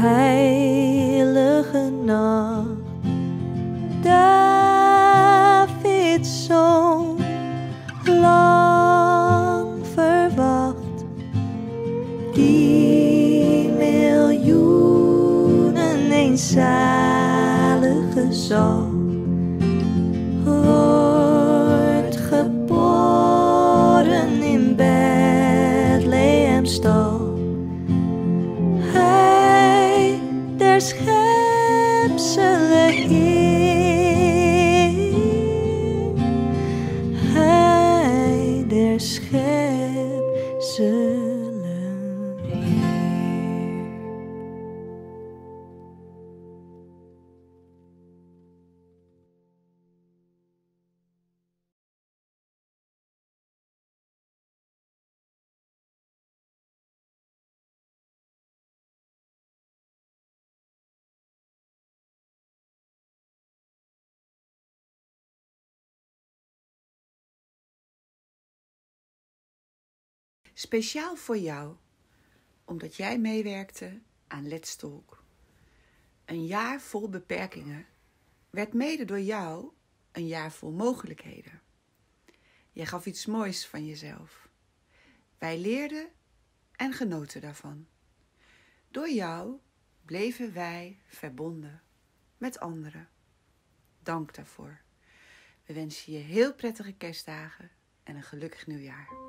heilige nacht, Davids zoon, lang verwacht, die miljoenen eenzalige zal. Der schepselen Heer. Hij der schepselen Speciaal voor jou, omdat jij meewerkte aan Let's Talk. Een jaar vol beperkingen werd mede door jou een jaar vol mogelijkheden. Je gaf iets moois van jezelf. Wij leerden en genoten daarvan. Door jou bleven wij verbonden met anderen. Dank daarvoor. We wensen je heel prettige kerstdagen en een gelukkig nieuwjaar.